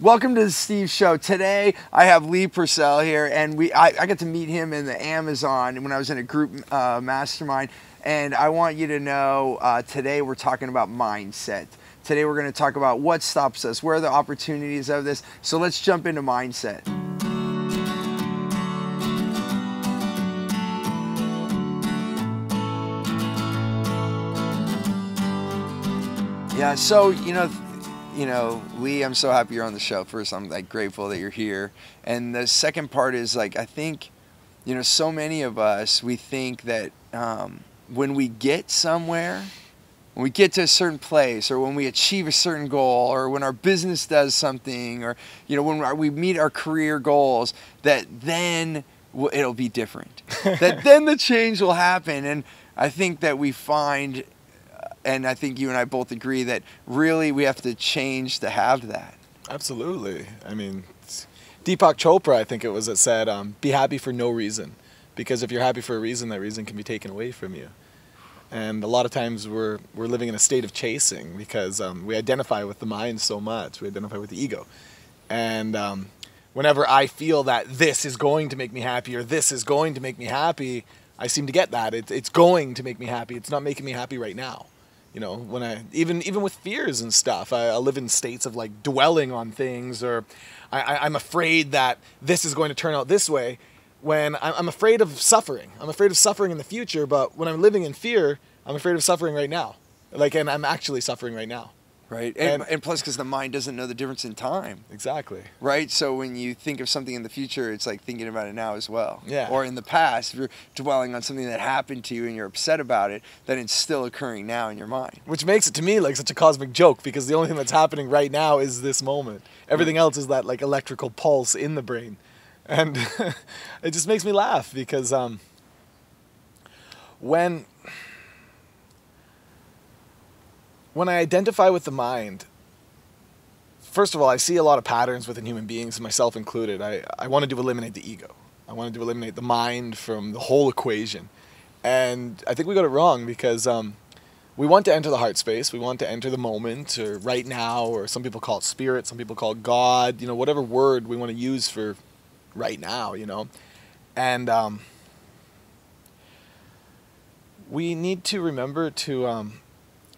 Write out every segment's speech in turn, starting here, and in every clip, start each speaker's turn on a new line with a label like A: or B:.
A: Welcome to the Steve Show. Today I have Lee Purcell here, and we I, I got to meet him in the Amazon when I was in a group uh, mastermind. And I want you to know uh, today we're talking about mindset. Today we're going to talk about what stops us, where are the opportunities of this. So let's jump into mindset. Yeah, so you know, you know, Lee, I'm so happy you're on the show. First, I'm like grateful that you're here, and the second part is like I think, you know, so many of us we think that um, when we get somewhere, when we get to a certain place, or when we achieve a certain goal, or when our business does something, or you know, when we meet our career goals, that then it'll be different. that then the change will happen, and I think that we find and I think you and I both agree that really we have to change to have that.
B: Absolutely. I mean, Deepak Chopra, I think it was, that said, um, "Be happy for no reason," because if you're happy for a reason, that reason can be taken away from you. And a lot of times we're we're living in a state of chasing because um, we identify with the mind so much. We identify with the ego, and um, whenever I feel that this is going to make me happy or this is going to make me happy, I seem to get that. It, it's going to make me happy. It's not making me happy right now you know when i even even with fears and stuff I, I live in states of like dwelling on things or I, am afraid that this is going to turn out this way when I'm afraid of suffering. I'm afraid of suffering in the future but when i'm living in fear i'm afraid of suffering right now. Like and i'm actually suffering right now
A: right? And, and, and plus, because the mind doesn't know the difference in time.
B: Exactly.
A: Right. So when you think of something in the future, it's like thinking about it now as well.
B: Yeah.
A: Or in the past, if you're dwelling on something that happened to you and you're upset about it, then it's still occurring now in your mind.
B: Which makes it to me like such a cosmic joke because the only thing that's happening right now is this moment. Everything else is that like electrical pulse in the brain, and it just makes me laugh because um, when when I identify with the mind, first of all, I see a lot of patterns within human beings, myself included. I, I wanted to eliminate the ego. I wanted to eliminate the mind from the whole equation. And I think we got it wrong because um, we want to enter the heart space. We want to enter the moment or right now, or some people call it spirit, some people call it God, you know, whatever word we want to use for right now, you know. And um, we need to remember to um,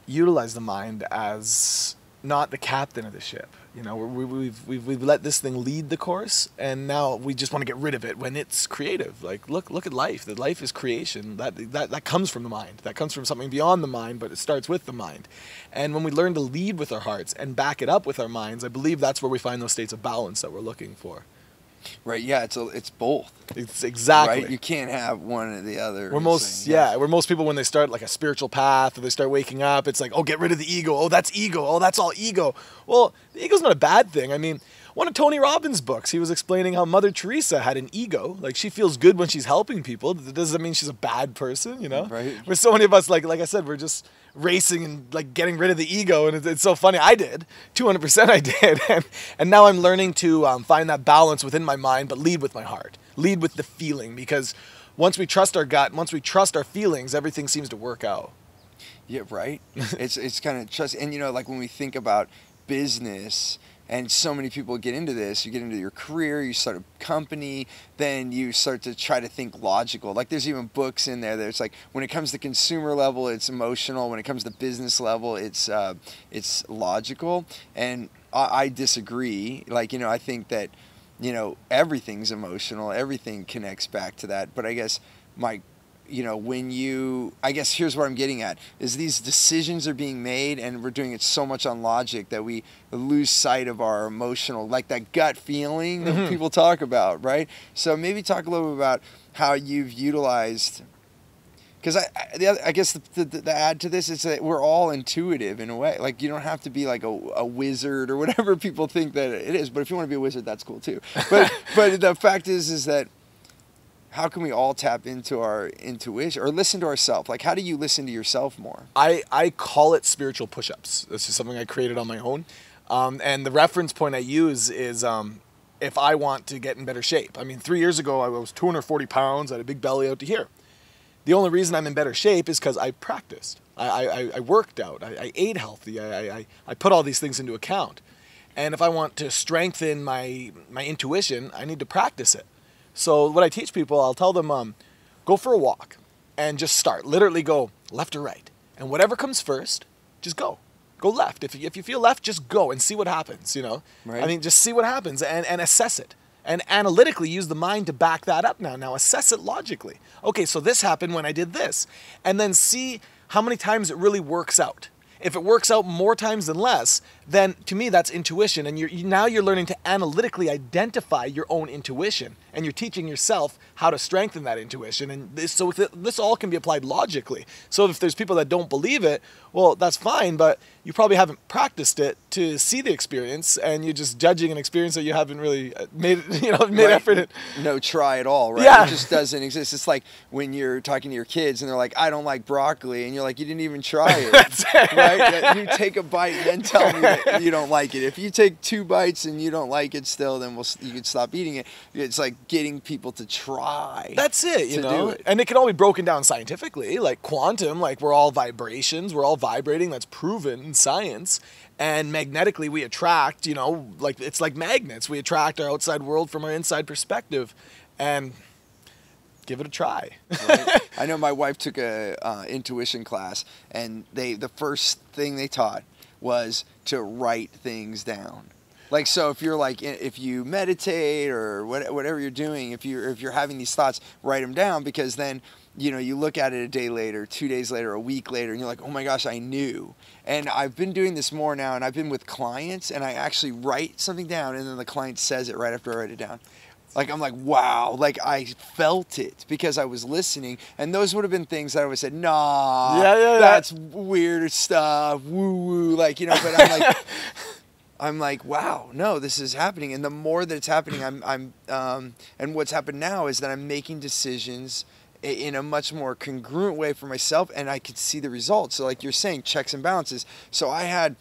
B: utilize the mind as not the captain of the ship. You know, we, we've, we've, we've let this thing lead the course, and now we just want to get rid of it when it's creative. Like, look, look at life. That life is creation. That, that, that comes from the mind. That comes from something beyond the mind, but it starts with the mind. And when we learn to lead with our hearts and back it up with our minds, I believe that's where we find those states of balance that we're looking for.
A: Right. Yeah. It's a, it's both.
B: It's exactly.
A: Right. You can't have one or the other.
B: We're most yeah. yeah. We're most people when they start like a spiritual path or they start waking up. It's like oh get rid of the ego. Oh that's ego. Oh that's all ego. Well the ego's not a bad thing. I mean one of Tony Robbins' books, he was explaining how Mother Teresa had an ego. Like she feels good when she's helping people. That Does that mean she's a bad person? You know.
A: Right.
B: Where so many of us like like I said we're just racing and like getting rid of the ego and it's, it's so funny i did 200% i did and, and now i'm learning to um, find that balance within my mind but lead with my heart lead with the feeling because once we trust our gut once we trust our feelings everything seems to work out
A: yeah right it's it's kind of trust and you know like when we think about business and so many people get into this you get into your career you start a company then you start to try to think logical. Like there's even books in there that's like when it comes to consumer level it's emotional. When it comes to business level it's uh, it's logical. And I, I disagree. Like you know i think that you know everything's emotional. Everything connects back to that. But i guess my you know when you i guess here's what i'm getting at is these decisions are being made and we're doing it so much on logic that we lose sight of our emotional like that gut feeling that mm-hmm. people talk about right so maybe talk a little bit about how you've utilized because I, I, the other, I guess the, the, the, add to this is that we're all intuitive in a way. Like you don't have to be like a, a wizard or whatever people think that it is. But if you want to be a wizard, that's cool too. But but the fact is is that how can we all tap into our intuition or listen to ourselves? Like, how do you listen to yourself more?
B: I, I call it spiritual push ups. This is something I created on my own. Um, and the reference point I use is um, if I want to get in better shape. I mean, three years ago, I was 240 pounds, I had a big belly out to here. The only reason I'm in better shape is because I practiced. I, I, I worked out. I, I ate healthy. I, I, I put all these things into account. And if I want to strengthen my my intuition, I need to practice it. So what I teach people, I'll tell them, um, go for a walk, and just start. Literally go left or right, and whatever comes first, just go. Go left. If you, if you feel left, just go and see what happens. You know.
A: Right.
B: I mean, just see what happens and and assess it. And analytically use the mind to back that up now. Now assess it logically. Okay, so this happened when I did this. And then see how many times it really works out. If it works out more times than less, then to me that's intuition, and you're you, now you're learning to analytically identify your own intuition, and you're teaching yourself how to strengthen that intuition. And this, so th- this all can be applied logically. So if there's people that don't believe it, well, that's fine, but you probably haven't practiced it to see the experience, and you're just judging an experience that you haven't really uh, made you know made
A: Right.
B: effort in.
A: no try at all, right?
B: Yeah.
A: It just doesn't exist. It's like when you're talking to your kids and they're like, "I don't like broccoli," and you're like, "You didn't even try it." right? That You take a bite and then tell me that you don't like it. If you take two bites and you don't like it still, then we'll you can stop eating it. It's like getting people to try.
B: That's it, you know.
A: it.
B: And it can all be broken down scientifically, like quantum, like we're all vibrations, we're all vibrating. That's proven in science. And magnetically, we attract, you know, like it's like magnets. We attract our outside world from our inside perspective, and give it a try.
A: right? I know my wife took a uh, intuition class, and they the first thing they taught was to write things down. Like so, if you're like if you meditate or what, whatever you're doing, if you're if you're having these thoughts, write them down because then you know you look at it a day later, two days later, a week later, and you're like, oh my gosh, I knew. And I've been doing this more now, and I've been with clients, and I actually write something down, and then the client says it right after I write it down. Like I'm like, wow, like I felt it because I was listening, and those would have been things that I would have said, nah,
B: Yeah, yeah, yeah.
A: that's weird stuff, woo woo, like you know. But I'm like, I'm like, wow, no, this is happening, and the more that it's happening, I'm, I'm, um, and what's happened now is that I'm making decisions in a much more congruent way for myself, and I could see the results. So like you're saying, checks and balances. So I had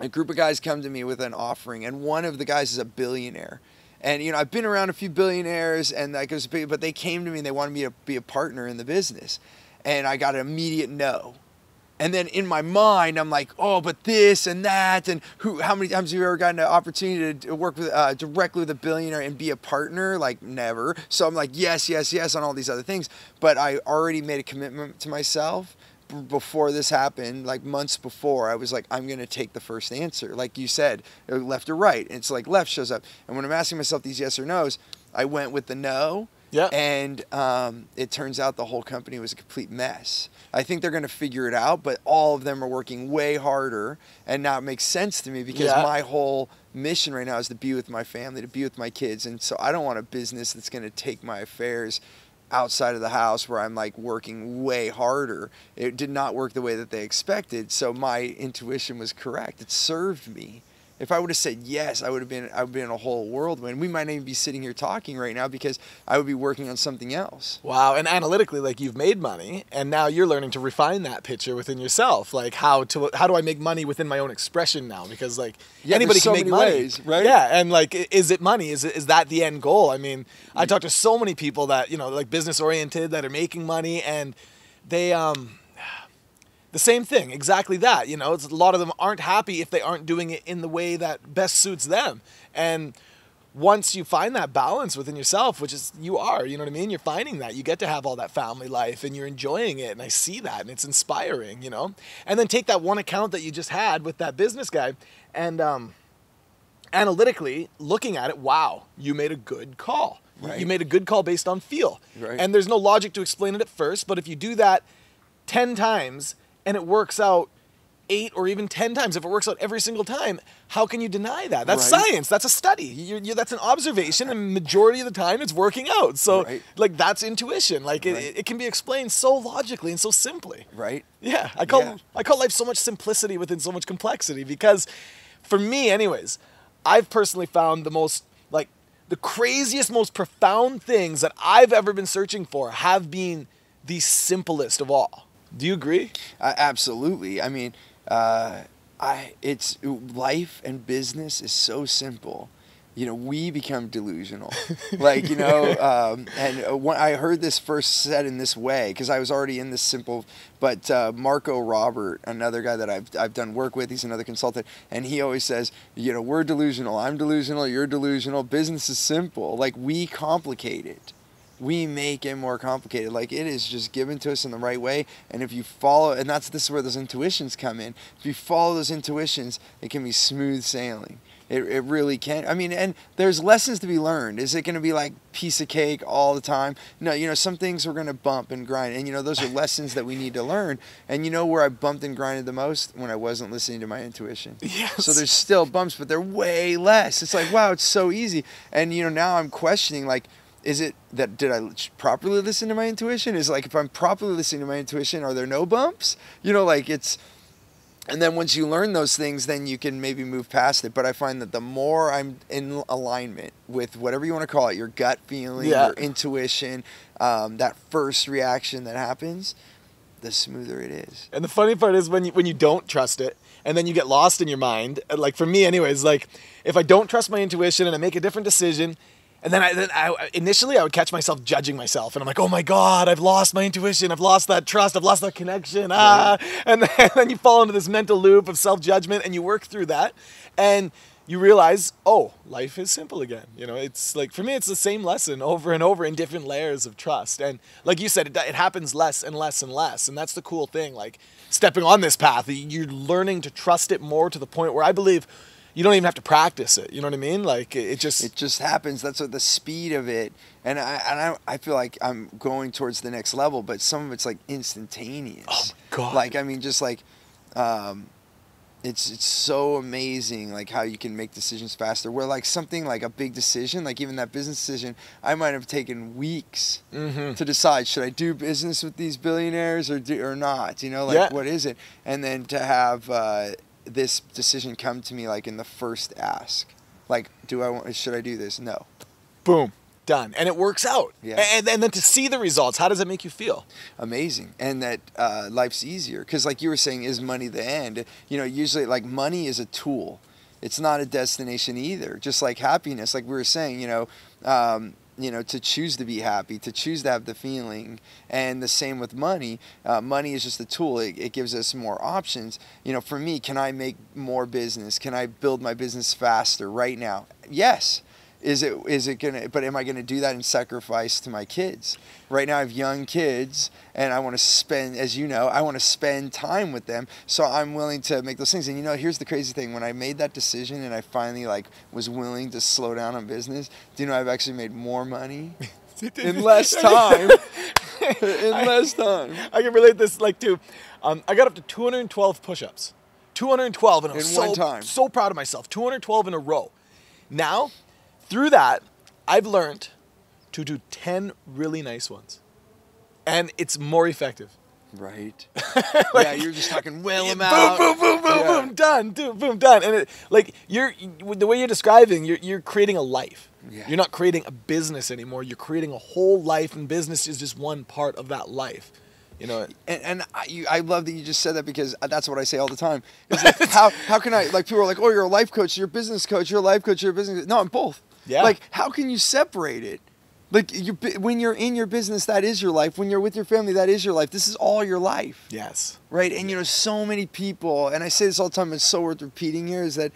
A: a group of guys come to me with an offering, and one of the guys is a billionaire. And you know, I've been around a few billionaires, and that goes, but they came to me and they wanted me to be a partner in the business, and I got an immediate no. And then in my mind, I'm like, oh, but this and that, and who? How many times have you ever gotten an opportunity to work with uh, directly with a billionaire and be a partner? Like never. So I'm like, yes, yes, yes, on all these other things. But I already made a commitment to myself before this happened. Like months before, I was like, I'm gonna take the first answer. Like you said, uh, left or right. And It's like left shows up. And when I'm asking myself these yes or nos, I went with the no.
B: Yeah.
A: And um, it turns out the whole company was a complete mess. I think they're going to figure it out, but all of them are working way harder. And now it makes sense to me because
B: Yeah.
A: my whole mission right now is to be with my family, to be with my kids. And so I don't want a business that's going to take my affairs outside of the house where I'm like working way harder. It did not work the way that they expected. So my intuition was correct. It served me. If I would have said yes, I would have been I would be in a whole whirlwind. We might not even be sitting here talking right now because I would be working on something else.
B: Wow, and analytically, like you've made money, and now you're learning to refine that picture within yourself. Like how to how do I make money within my own expression now? Because like
A: Yeah,
B: anybody
A: so
B: can make money,
A: ways, right?
B: Yeah, and like is it money? Is it, is that the end goal? I mean, I talk to so many people that you know like business oriented that are making money, and they um the same thing, exactly that. You know, it's a lot of them aren't happy if they aren't doing it in the way that best suits them. And once you find that balance within yourself, which is you are, you know what I mean? You're finding that. You get to have all that family life and you're enjoying it. And I see that and it's inspiring, you know? And then take that one account that you just had with that business guy and um, analytically looking at it, wow, you made a good call. You-
A: Right.
B: You made a good call based on feel.
A: Right.
B: And there's no logic to explain it at first, but if you do that 10 times and it works out eight or even 10 times, if it works out every single time, how can you deny that? That's
A: Right.
B: science. That's a study. You're, you that's an observation, and majority of the time it's working out. So,
A: Right.
B: like, that's intuition. Like,
A: Right.
B: it, it can be explained so logically and so simply.
A: Right?
B: Yeah, I call
A: Yeah.
B: I call life so much simplicity within so much complexity because, for me, anyways, I've personally found the most like the craziest, most profound things that I've ever been searching for have been the simplest of all. Do you agree?
A: Uh, absolutely. I mean, uh, I it's life and business is so simple, you know, we become delusional. like, you know, um, and uh, when I heard this first said in this way, because I was already in this simple, but uh, Marco Robert, another guy that I've, I've done work with, he's another consultant, and he always says, you know, we're delusional, I'm delusional, you're delusional, business is simple. Like, we complicate it. We make it more complicated. Like it is just given to us in the right way, and if you follow, and that's this is where those intuitions come in. If you follow those intuitions, it can be smooth sailing. It, it really can. I mean, and there's lessons to be learned. Is it going to be like piece of cake all the time? No, you know, some things we're going to bump and grind. And, you know, those are lessons that we need to learn. And you know where I bumped and grinded the most? When I wasn't listening to my intuition.
B: Yes.
A: So there's still bumps, but they're way less. It's like, wow, it's so easy. And, you know, now I'm questioning, like, is it that did I properly listen to my intuition? Is like if I'm properly listening to my intuition, are there no bumps? You know, like it's and then once you learn those things then you can maybe move past it but i find that the more i'm in alignment with whatever you want to call it your gut feeling
B: Yeah.
A: your intuition um, that first reaction that happens the smoother it is
B: And the funny part is when you when you don't trust it, and then you get lost in your mind. Like for me, anyways. Like if I don't trust my intuition and I make a different decision, and then I then I initially I would catch myself judging myself, and I'm like, oh my god, I've lost my intuition, I've lost that trust, I've lost that connection. Ah, and then, and then you fall into this mental loop of self judgment, and you work through that, and you realize, oh, life is simple again. You know, it's like for me, it's the same lesson over and over in different layers of trust. And like you said, it, it happens less and less and less. And that's the cool thing. Like stepping on this path, you're learning to trust it more to the point where I believe you don't even have to practice it. You know what I mean? Like it, it just,
A: it just happens that's what the speed of it and i and I, I feel like i'm going towards the next level but some of it's like instantaneous
B: Oh my God.
A: like i mean just like um it's it's so amazing like how you can make decisions faster where like something like a big decision like even that business decision i might have taken weeks
B: Mhm.
A: to decide should i do business with these billionaires or do, or not you know like
B: Yeah.
A: what is it and then to have uh, this decision come to me like in the first ask? Like do i want should i do this? No.
B: Boom, done. And it works out.
A: Yeah.
B: And, and then to see the results, how does it make you feel?
A: amazing. And that uh, life's easier. Because like you were saying is money the end? You know usually like money is a tool. It's not a destination either. Just like happiness like we were saying you know um, you know to choose to be happy to choose to have the feeling. And the same with money. Uh, money is just a tool. It, it gives us more options. You know for me can i make more business? Can i build my business faster right now? Yes is it is it gonna but am i gonna do that in sacrifice to my kids? Right now i have young kids and i want to spend as you know i want to spend time with them. So i'm willing to make those things. And you know here's the crazy thing. When i made that decision and i finally like was willing to slow down on business do you know i've actually made more money in less time. in less time.
B: I can relate this like to, um, I got up to 212 push-ups, 212, and I was
A: In
B: so,
A: one time.
B: so proud of myself. 212 in a row. Now, through that, I've learned to do 10 really nice ones, and it's more effective.
A: right yeah you're just talking well them
B: boom,
A: out
B: boom, boom, boom,
A: Yeah.
B: boom, done, dude, boom, done. And it, like you're the way you're describing, you're you're creating a life.
A: Yeah.
B: You're not creating a business anymore. You're creating a whole life, and business is just one part of that life. You know,
A: and, and I, you, I love that you just said that because that's what I say all the time. Is like, how how can I like people are like, oh, you're a life coach, you're a business coach, you're a life coach, you're a business. No, I'm both.
B: Yeah.
A: Like, how can you separate it? Like you, when you're in your business, that is your life. When you're with your family, that is your life. This is all your life,
B: yes.
A: right? And you know, so many people, and I say this all the time. It's so worth repeating here. Is that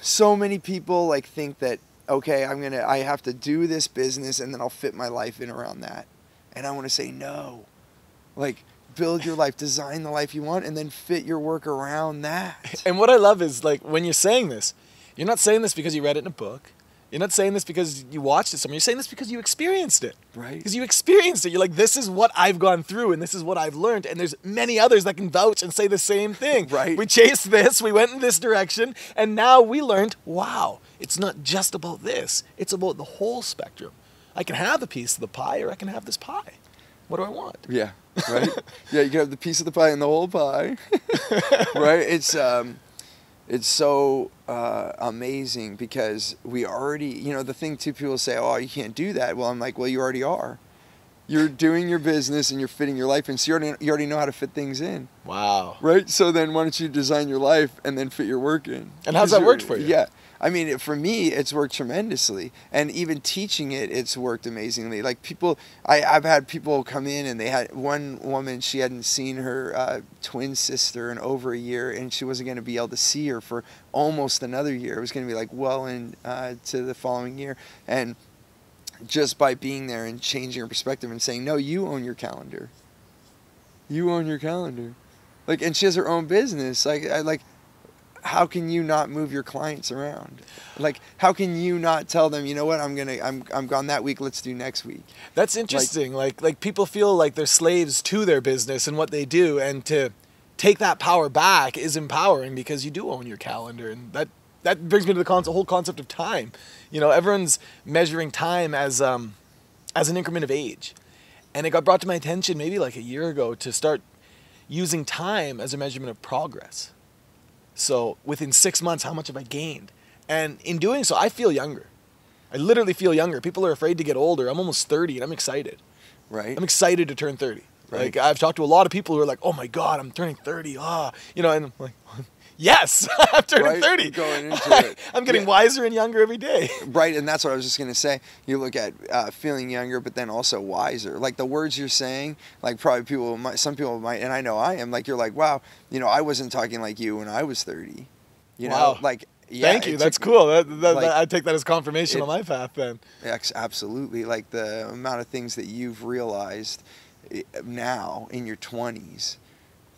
A: so many people like think that okay, I'm gonna, I have to do this business, and then I'll fit my life in around that. And I want to say no like build your life design the life you want and then fit your work around that
B: And what I love is like when you're saying this, you're not saying this because you read it in a book. You're not saying this because you watched it somewhere. You're saying this because you experienced it.
A: Right.
B: Because you experienced it. You're like, this is what I've gone through and this is what I've learned. And there's many others that can vouch and say the same thing.
A: Right.
B: We chased this, we went in this direction, and now we learned, wow, it's not just about this. It's about the whole spectrum. I can have a piece of the pie or I can have this pie. What do I want?
A: yeah right yeah you can have the piece of the pie and the whole pie right it's um it's so uh, amazing because we already you know the thing too people say oh you can't do that. Well i'm like well you already are. You're doing your business and you're fitting your life in so you already, you already know how to fit things in.
B: Wow.
A: right? So then why don't you design your life and then fit your work in?
B: And how's that worked for you?
A: yeah I mean, for me, it's worked tremendously, and even teaching it, it's worked amazingly. Like people, I, I've had people come in, and they had one woman. She hadn't seen her uh, twin sister in over a year, and she wasn't going to be able to see her for almost another year. It was going to be like well into uh, the following year, and just by being there and changing her perspective and saying, "No, you own your calendar. You own your calendar." Like, and she has her own business. Like, I like how can you not move your clients around? Like, how can you not tell them, you know what, I'm gonna, I'm, I'm gone that week. Let's do next week.
B: That's interesting. Like, like, like people feel like they're slaves to their business and what they do, and to take that power back is empowering because you do own your calendar, and that that brings me to the concept, whole concept of time. You know, everyone's measuring time as um, as an increment of age, and it got brought to my attention maybe like a year ago to start using time as a measurement of progress. So within six months, how much have I gained? And in doing so, I feel younger. I literally feel younger. People are afraid to get older. I'm almost 30 and I'm excited.
A: Right.
B: I'm excited to turn 30.
A: Right.
B: Like I've talked to a lot of people who are like, "Oh my god, I'm turning 30." Ah, you know, and I'm like, "Yes, I'm turning
A: Right,
B: 30."
A: going into it.
B: I'm getting
A: Yeah.
B: wiser and younger every day.
A: Right, and that's what I was just gonna say. You look at uh, feeling younger, but then also wiser. Like the words you're saying, like probably people, might, some people might, and I know I am. Like you're like, wow, you know, I wasn't talking like you when I was 30. You know,
B: Wow.
A: like yeah,
B: Thank you. That's
A: took-
B: cool. That, that,
A: like-
B: that- I take that as confirmation
A: it-
B: on my path then.
A: Absolutely, like the amount of things that you've realized now in your 20s.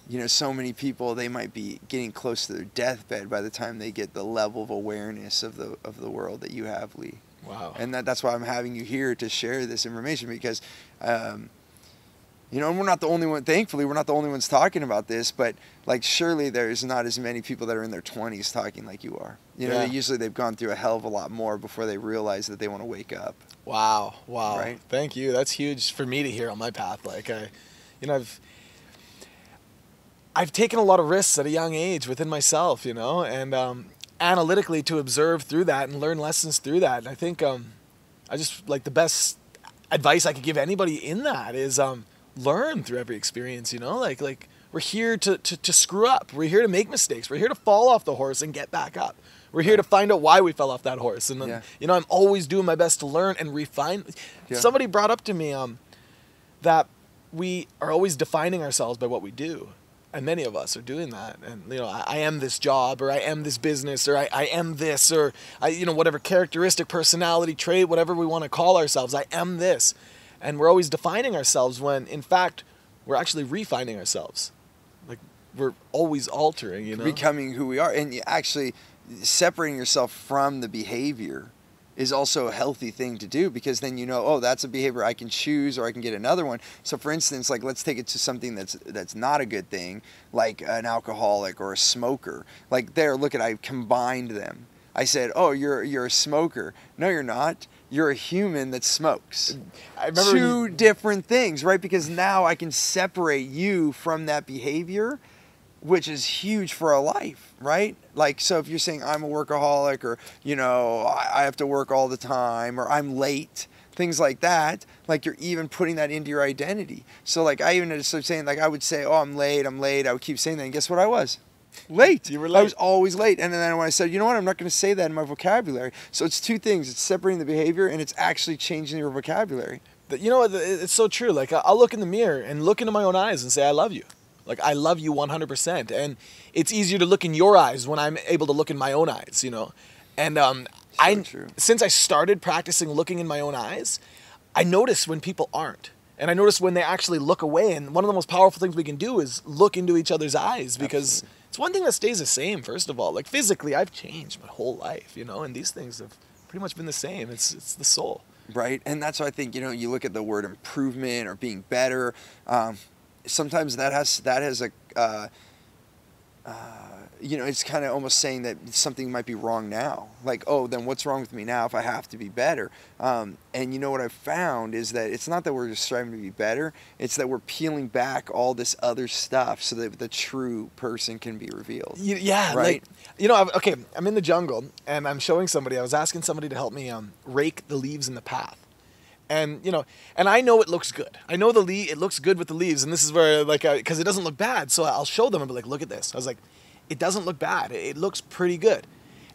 A: You know, so many people they might be getting close to their deathbed by the time they get the level of awareness of the of the world that you have, Lee.
B: Wow.
A: and that, that's why I'm having you here to share this information because, um, you know, and we're not the only one. Thankfully, we're not the only ones talking about this. But like, surely there's not as many people that are in their 20s talking like you are. You know,
B: Yeah.
A: they, usually they've gone through a hell of a lot more before they realize that they want to wake up.
B: Wow, wow.
A: Right?
B: Thank you. That's huge for me to hear on my path. Like I, you know, I've I've taken a lot of risks at a young age within myself, you know, and um, analytically to observe through that and learn lessons through that. And I think um, I just like the best advice I could give anybody in that is um, learn through every experience, you know, like like we're here to, to, to screw up. We're here to make mistakes. We're here to fall off the horse and get back up. We're here to find out why we fell off that horse. And then,
A: Yeah.
B: you know, I'm always doing my best to learn and refine.
A: Yeah.
B: Somebody brought up to me um, that we are always defining ourselves by what we do. And many of us are doing that. And, you know, I, I am this job or I am this business or I, I am this or, I, you know, whatever characteristic, personality, trait, whatever we want to call ourselves. I am this. And we're always defining ourselves when, in fact, we're actually refining ourselves. Like, we're always altering, you know?
A: becoming who we are and actually separating yourself from the behavior is also a healthy thing to do because then you know oh that's a behavior I can choose or I can get another one. So for instance like let's take it to something that's that's not a good thing like an alcoholic or a smoker. Like there look at I combined them. I said oh you're you're a smoker. No you're not. You're a human that smokes.
B: I remember
A: two
B: you-
A: different things, right? Because now I can separate you from that behavior, which is huge for a life, right? Like, so if you're saying I'm a workaholic or, you know, I have to work all the time or I'm late, things like that, like you're even putting that into your identity. So, like, I even started saying, like, I would say, oh, I'm late, I'm late. I would keep saying that. And guess what I was? Late.
B: You were late.
A: I was always late. And then when I said, you know what, I'm not going to say that in my vocabulary. So it's two things it's separating the behavior and it's actually changing your vocabulary.
B: That- you know what? It's so true. Like I'll look in the mirror and look into my own eyes and say, "I love you." Like I love you 100%. And it's easier to look in your eyes when I'm able to look in my own eyes. You know, and um, I
A: true.
B: since I started practicing looking in my own eyes, I notice when people aren't. And I notice when they actually look away. And one of the most powerful things we can do is look into each other's eyes because it's one thing that stays the same. First of all, like physically, I've changed my whole life, you know, and these things have pretty much been the same. It's it's the soul.
A: right? And that's why I think you know you look at the word improvement or being better. Um, sometimes that has that has a uh, uh, you know it's kind of almost saying that something might be wrong now. Like oh, then what's wrong with me now if I have to be better? Um, and you know what I've found is that it's not that we're just striving to be better. It's that we're peeling back all this other stuff so that the true person can be revealed.
B: Yeah,
A: Right.
B: Like, you know, I've, okay, I'm in the jungle and I'm showing somebody. I was asking somebody to help me um, rake the leaves in the path, and you know, and I know it looks good. I know the le- it looks good with the leaves, and this is where like because it doesn't look bad. So I'll show them and be like, look at this. I was like, it doesn't look bad. It looks pretty good.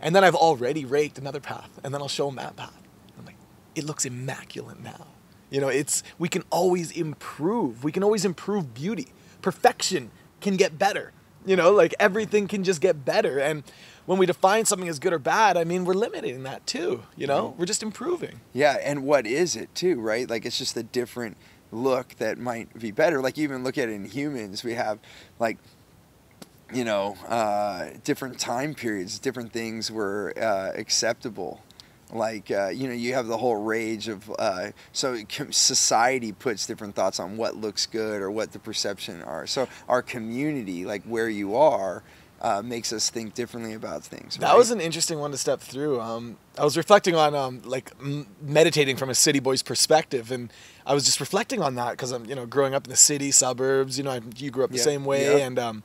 B: And then I've already raked another path, and then I'll show them that path. I'm like, it looks immaculate now. You know, it's we can always improve. We can always improve beauty. Perfection can get better. You know, like everything can just get better. And when we define something as good or bad, I mean, we're limiting that too. You know, we're just improving.
A: Yeah, and what is it too, right? Like it's just a different look that might be better. Like even look at it in humans, we have like you know uh, different time periods, different things were uh, acceptable. Like uh, you know, you have the whole rage of uh, so society puts different thoughts on what looks good or what the perception are. So our community, like where you are, uh, makes us think differently about things.
B: Right? That was an interesting one to step through. Um, I was reflecting on um, like m- meditating from a city boy's perspective, and I was just reflecting on that because I'm you know growing up in the city suburbs. You know, I, you grew up the same way, and um,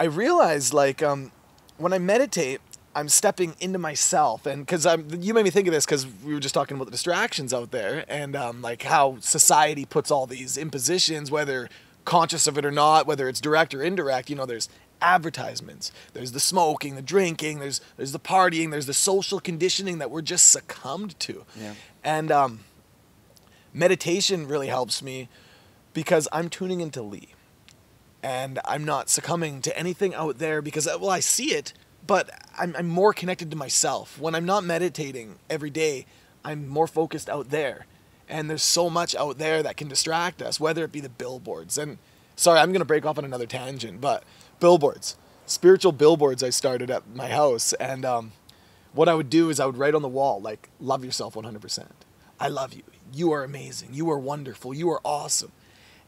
B: I realized like um, when I meditate, I'm stepping into myself, and because I'm, you made me think of this because we were just talking about the distractions out there, and um, like how society puts all these impositions, whether conscious of it or not, whether it's direct or indirect. You know, there's advertisements, there's the smoking, the drinking, there's there's the partying, there's the social conditioning that we're just succumbed to,
A: yeah.
B: and um, meditation really helps me because I'm tuning into Lee, and I'm not succumbing to anything out there because well I see it but I'm, I'm more connected to myself. When I'm not meditating every day, I'm more focused out there. And there's so much out there that can distract us, whether it be the billboards. And sorry, I'm going to break off on another tangent, but billboards, spiritual billboards I started at my house. And um, what I would do is I would write on the wall, like, love yourself 100%. I love you. You are amazing. You are wonderful. You are awesome.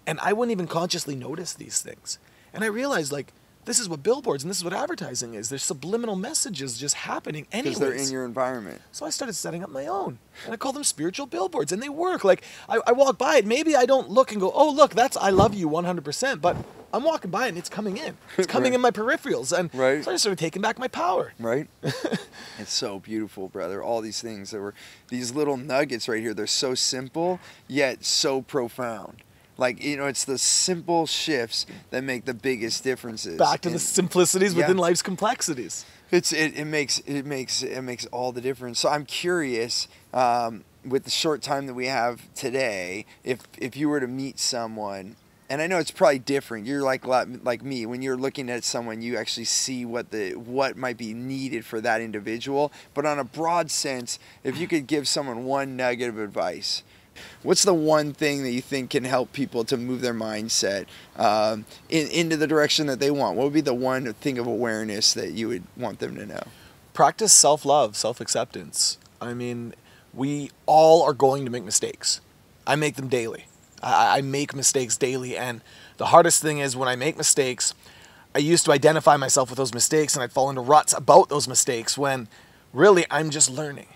B: And I wouldn't even consciously notice these things. And I realized, like, this is what billboards and this is what advertising is. There's subliminal messages just happening anyways.
A: Because they're in your environment.
B: So I started setting up my own. And I call them spiritual billboards. And they work. Like, I, I walk by it. Maybe I don't look and go, oh, look, that's I love you 100%. But I'm walking by it and it's coming in. It's coming right. in my peripherals. And
A: right.
B: so I started taking back my power.
A: Right. it's so beautiful, brother. All these things that were, these little nuggets right here, they're so simple, yet so profound. Like you know, it's the simple shifts that make the biggest differences.
B: Back to and, the simplicities yeah. within life's complexities.
A: It's it, it makes it makes it makes all the difference. So I'm curious, um, with the short time that we have today, if if you were to meet someone, and I know it's probably different. You're like like me when you're looking at someone, you actually see what the what might be needed for that individual. But on a broad sense, if you could give someone one nugget of advice What's the one thing that you think can help people to move their mindset um, in, into the direction that they want? What would be the one thing of awareness that you would want them to know?
B: Practice self love, self acceptance. I mean, we all are going to make mistakes. I make them daily. I, I make mistakes daily. And the hardest thing is when I make mistakes, I used to identify myself with those mistakes and I'd fall into ruts about those mistakes when really I'm just learning.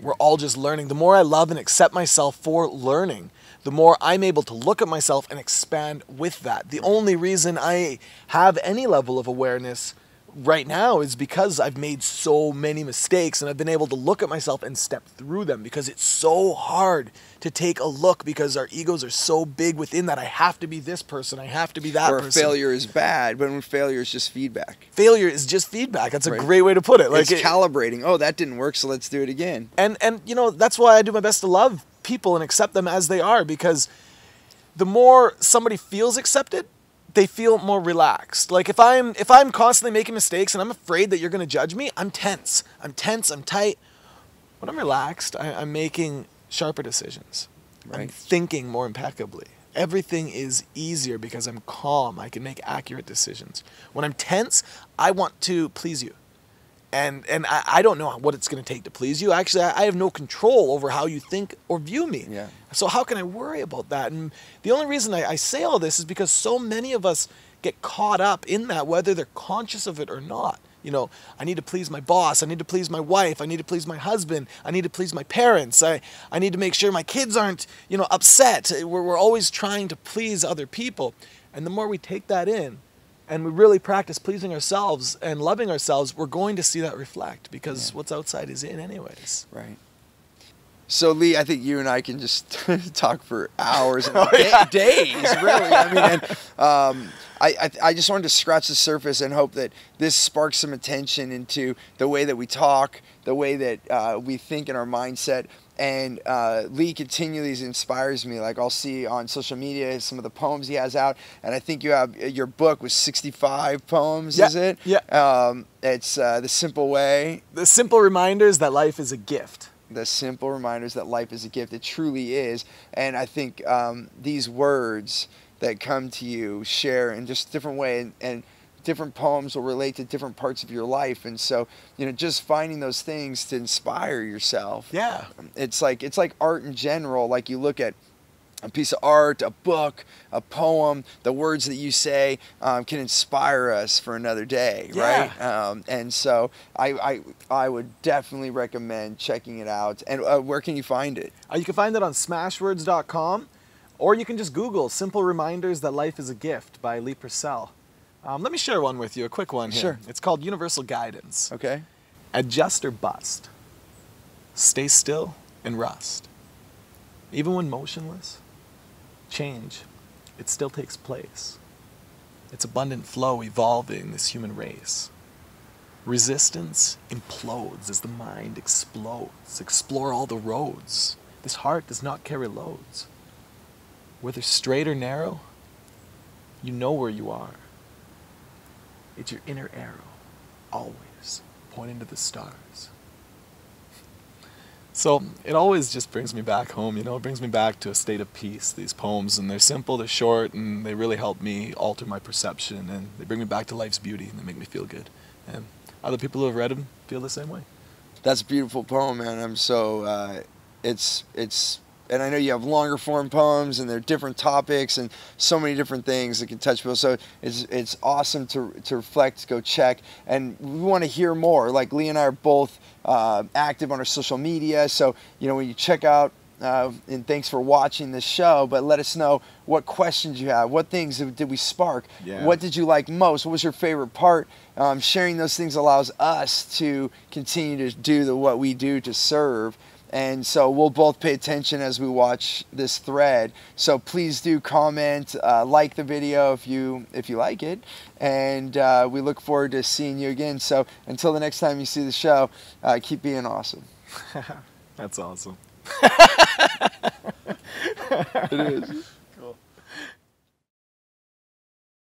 B: We're all just learning. The more I love and accept myself for learning, the more I'm able to look at myself and expand with that. The only reason I have any level of awareness right now is because I've made so many mistakes and I've been able to look at myself and step through them because it's so hard to take a look because our egos are so big within that I have to be this person, I have to be that
A: or
B: person.
A: failure is bad, but when failure is just feedback.
B: Failure is just feedback. That's a right. great way to put it.
A: Like it's it, calibrating. Oh, that didn't work, so let's do it again.
B: And and you know, that's why I do my best to love people and accept them as they are because the more somebody feels accepted, they feel more relaxed. Like if I'm if I'm constantly making mistakes and I'm afraid that you're going to judge me, I'm tense. I'm tense. I'm tight. When I'm relaxed, I, am making sharper decisions. Right. I'm thinking more impeccably. Everything is easier because I'm calm. I can make accurate decisions. When I'm tense, I want to please you and and I, I don't know what it's going to take to please you. Actually, I, I, have no control over how you think or view me.
A: Yeah.
B: So how can I worry about that? And the only reason I, I say all this is because so many of us get caught up in that, whether they're conscious of it or not. You know, I need to please my boss. I need to please my wife. I need to please my husband. I need to please my parents. I, I need to make sure my kids aren't, you know, upset. We're, we're always trying to please other people. And the more we take that in, and we really practice pleasing ourselves and loving ourselves, we're going to see that reflect because yeah. what's outside is in, anyways.
A: Right. So Lee, I think you and I can just talk for hours and
B: Oh,
A: da-
B: yeah.
A: days, really. I mean, and, um, I, I I just wanted to scratch the surface and hope that this sparks some attention into the way that we talk, the way that uh, we think in our mindset. And uh, Lee continually inspires me. Like I'll see on social media some of the poems he has out, and I think you have your book was 65 poems.
B: Yeah,
A: Is it?
B: yeah.
A: Um, it's uh, the simple way
B: The simple reminders that life is a gift.
A: the simple reminders that life is a gift. It truly is. And I think um, these words that come to you share in just a different way and, and different poems will relate to different parts of your life. And so, you know, just finding those things to inspire yourself.
B: Yeah.
A: It's like it's like art in general. Like you look at a piece of art, a book, a poem, the words that you say um, can inspire us for another day,
B: Yeah.
A: right? Um, and so I, I, I would definitely recommend checking it out. And uh, where can you find it?
B: Uh, you can find it on smashwords.com or you can just Google Simple Reminders That Life is a Gift by Lee Purcell. Um, let me share one with you, a quick one here.
A: Sure.
B: It's called Universal Guidance.
A: Okay.
B: Adjust or bust. Stay still and rust. Even when motionless, change, it still takes place. It's abundant flow evolving this human race. Resistance implodes as the mind explodes. Explore all the roads. This heart does not carry loads. Whether straight or narrow, you know where you are. It's your inner arrow, always pointing to the stars. So it always just brings me back home, you know, it brings me back to a state of peace, these poems. And they're simple, they're short, and they really help me alter my perception. And they bring me back to life's beauty, and they make me feel good. And other people who have read them feel the same way.
A: That's a beautiful poem, man. I'm so uh, it's it's and I know you have longer form poems and they're different topics and so many different things that can touch people. So it's it's awesome to to reflect, go check, and we want to hear more. Like Lee and I are both uh, active on our social media, so you know when you check out. Uh, and thanks for watching this show. But let us know what questions you have. What things did we spark?
B: Yeah.
A: What did you like most? What was your favorite part? Um, sharing those things allows us to continue to do the what we do to serve. And so we'll both pay attention as we watch this thread. So please do comment, uh, like the video if you if you like it, and uh, we look forward to seeing you again. So until the next time you see the show, uh, keep being awesome.
B: That's awesome.
A: It is.